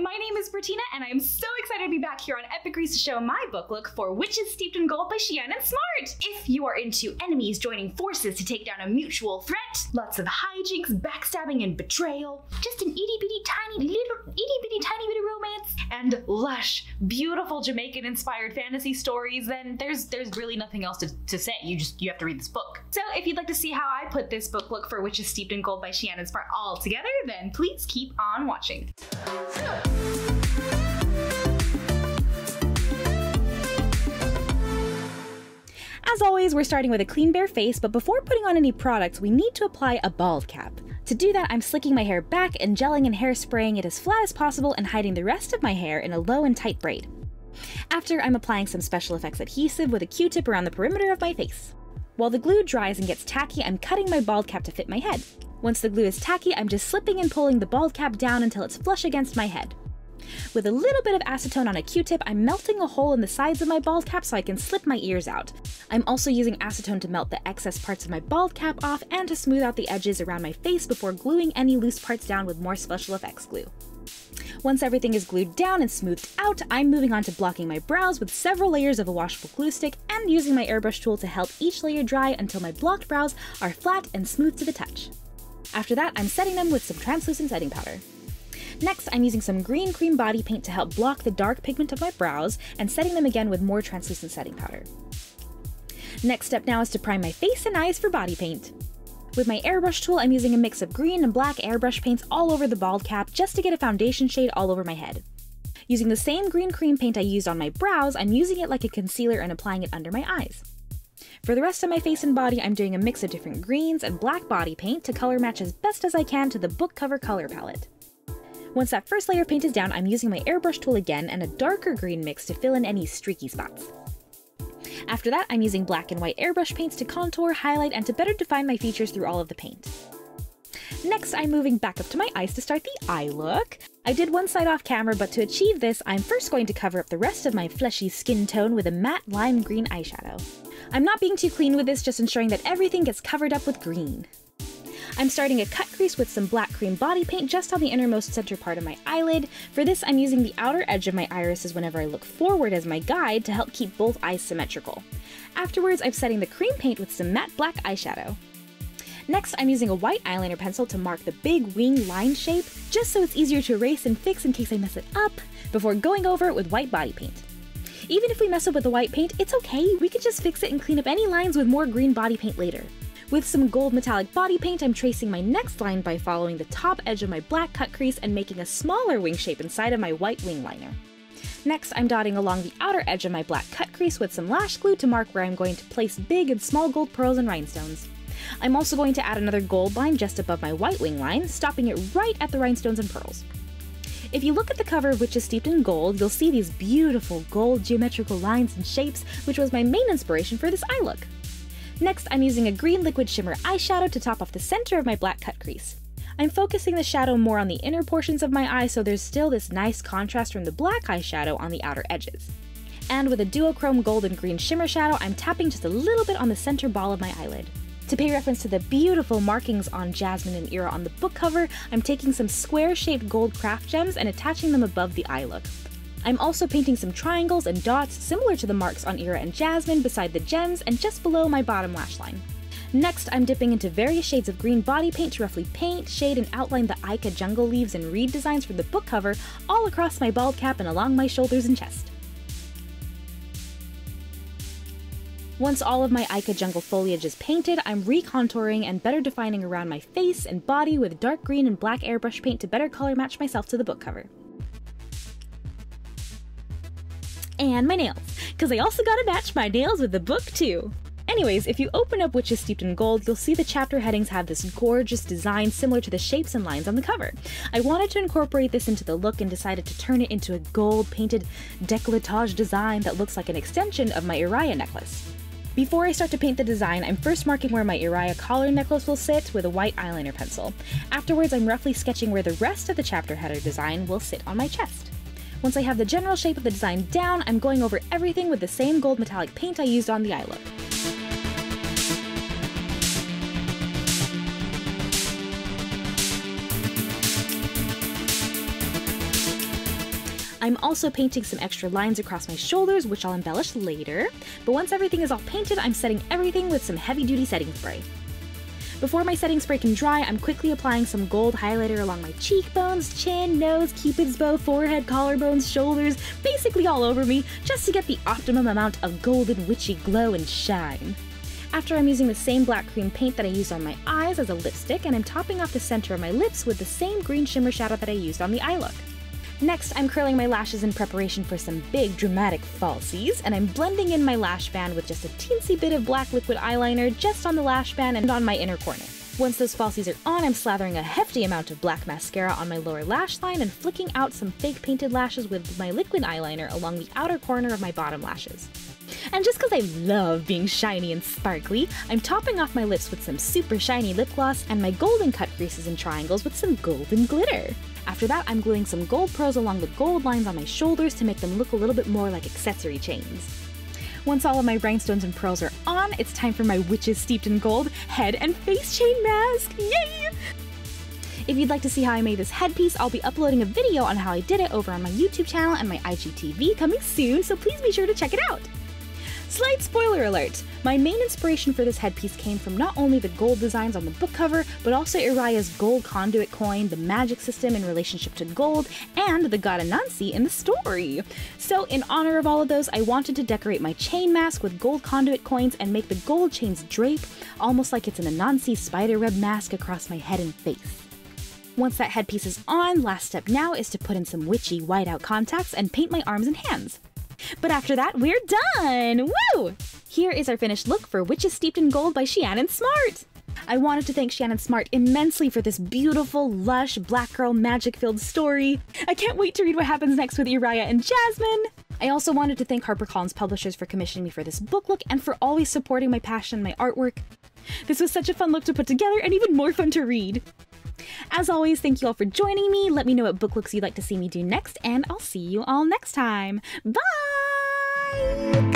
my name is Brittina, and I am so excited to be back here on Epic Reads to show my book look for Witches Steeped in Gold by Ciannon Smart. If you are into enemies joining forces to take down a mutual threat, lots of hijinks, backstabbing, and betrayal, just an itty bitty tiny little itty bitty tiny bit of romance, and lush, beautiful Jamaican inspired fantasy stories, then there's there's really nothing else to, to say. You just you have to read this book. So if you'd like to see how I put this book look for Witches Steeped in Gold by Ciannon Smart all together, then please keep on watching. As always, we're starting with a clean bare face, but before putting on any products, we need to apply a bald cap. To do that, I'm slicking my hair back and gelling and hairspraying it as flat as possible and hiding the rest of my hair in a low and tight braid. After, I'm applying some special effects adhesive with a q-tip around the perimeter of my face. While the glue dries and gets tacky, I'm cutting my bald cap to fit my head. Once the glue is tacky, I'm just slipping and pulling the bald cap down until it's flush against my head. With a little bit of acetone on a q-tip, I'm melting a hole in the sides of my bald cap so I can slip my ears out. I'm also using acetone to melt the excess parts of my bald cap off and to smooth out the edges around my face before gluing any loose parts down with more special effects glue. Once everything is glued down and smoothed out, I'm moving on to blocking my brows with several layers of a washable glue stick and using my airbrush tool to help each layer dry until my blocked brows are flat and smooth to the touch. After that, I'm setting them with some translucent setting powder. Next, I'm using some green cream body paint to help block the dark pigment of my brows and setting them again with more translucent setting powder. Next step now is to prime my face and eyes for body paint. With my airbrush tool, I'm using a mix of green and black airbrush paints all over the bald cap just to get a foundation shade all over my head. Using the same green cream paint I used on my brows, I'm using it like a concealer and applying it under my eyes. For the rest of my face and body, I'm doing a mix of different greens and black body paint to color match as best as I can to the book cover color palette. Once that first layer of paint is down, I'm using my airbrush tool again and a darker green mix to fill in any streaky spots. After that, I'm using black and white airbrush paints to contour, highlight, and to better define my features through all of the paint. Next, I'm moving back up to my eyes to start the eye look. I did one side off camera, but to achieve this, I'm first going to cover up the rest of my fleshy skin tone with a matte lime green eyeshadow. I'm not being too clean with this, just ensuring that everything gets covered up with green. I'm starting a cut crease with some black cream body paint just on the innermost center part of my eyelid. For this, I'm using the outer edge of my irises whenever I look forward as my guide to help keep both eyes symmetrical. Afterwards, I'm setting the cream paint with some matte black eyeshadow. Next, I'm using a white eyeliner pencil to mark the big wing line shape, just so it's easier to erase and fix in case I mess it up, before going over it with white body paint. Even if we mess up with the white paint, it's okay, we can just fix it and clean up any lines with more green body paint later. With some gold metallic body paint, I'm tracing my next line by following the top edge of my black cut crease and making a smaller wing shape inside of my white wing liner. Next, I'm dotting along the outer edge of my black cut crease with some lash glue to mark where I'm going to place big and small gold pearls and rhinestones. I'm also going to add another gold line just above my white wing line, stopping it right at the rhinestones and pearls. If you look at the cover, which is steeped in gold, you'll see these beautiful gold geometrical lines and shapes, which was my main inspiration for this eye look. Next, I'm using a green liquid shimmer eyeshadow to top off the center of my black cut crease. I'm focusing the shadow more on the inner portions of my eye so there's still this nice contrast from the black eyeshadow on the outer edges. And with a duochrome gold and green shimmer shadow, I'm tapping just a little bit on the center ball of my eyelid. To pay reference to the beautiful markings on Jazmyne and Ira on the book cover, I'm taking some square-shaped gold craft gems and attaching them above the eye look. I'm also painting some triangles and dots similar to the marks on Ira and Jazmyne beside the gems and just below my bottom lash line. Next, I'm dipping into various shades of green body paint to roughly paint, shade, and outline the Aiyca jungle leaves and reed designs for the book cover all across my bald cap and along my shoulders and chest. Once all of my Aiyca jungle foliage is painted, I'm recontouring and better defining around my face and body with dark green and black airbrush paint to better color match myself to the book cover. And my nails, because I also gotta match my nails with the book too. Anyways, if you open up Witches Steeped in Gold, you'll see the chapter headings have this gorgeous design similar to the shapes and lines on the cover. I wanted to incorporate this into the look and decided to turn it into a gold painted decolletage design that looks like an extension of my Iraya necklace. Before I start to paint the design, I'm first marking where my Iraya collar necklace will sit with a white eyeliner pencil. Afterwards, I'm roughly sketching where the rest of the chapter header design will sit on my chest. Once I have the general shape of the design down, I'm going over everything with the same gold metallic paint I used on the eye look. I'm also painting some extra lines across my shoulders, which I'll embellish later. But once everything is all painted, I'm setting everything with some heavy duty setting spray. Before my setting spray can dry, I'm quickly applying some gold highlighter along my cheekbones, chin, nose, cupid's bow, forehead, collarbones, shoulders, basically all over me, just to get the optimum amount of golden witchy glow and shine. After I'm using the same black cream paint that I used on my eyes as a lipstick, and I'm topping off the center of my lips with the same green shimmer shadow that I used on the eye look. Next, I'm curling my lashes in preparation for some big dramatic falsies, and I'm blending in my lash band with just a teensy bit of black liquid eyeliner just on the lash band and on my inner corner. Once those falsies are on, I'm slathering a hefty amount of black mascara on my lower lash line and flicking out some fake painted lashes with my liquid eyeliner along the outer corner of my bottom lashes. And just because I love being shiny and sparkly, I'm topping off my lips with some super shiny lip gloss and my golden cut creases and triangles with some golden glitter. After that, I'm gluing some gold pearls along the gold lines on my shoulders to make them look a little bit more like accessory chains. Once all of my rhinestones and pearls are on, it's time for my witches steeped in gold head and face chain mask! Yay! If you'd like to see how I made this headpiece, I'll be uploading a video on how I did it over on my YouTube channel and my IGTV coming soon, so please be sure to check it out! Slight spoiler alert! My main inspiration for this headpiece came from not only the gold designs on the book cover, but also Iraya's gold conduit coin, the magic system in relationship to gold, and the god Anansi in the story. So, in honor of all of those, I wanted to decorate my chain mask with gold conduit coins and make the gold chains drape, almost like it's an Anansi spiderweb mask across my head and face. Once that headpiece is on, last step now is to put in some witchy whiteout contacts and paint my arms and hands. But after that, we're done! Woo! Here is our finished look for Witches Steeped in Gold by Ciannon Smart! I wanted to thank Ciannon Smart immensely for this beautiful, lush, black girl magic filled story. I can't wait to read what happens next with Iraya and Jazmyne. I also wanted to thank HarperCollins publishers for commissioning me for this book look and for always supporting my passion and my artwork. This was such a fun look to put together and even more fun to read. As always, thank you all for joining me. Let me know what book looks you'd like to see me do next, and I'll see you all next time. Bye!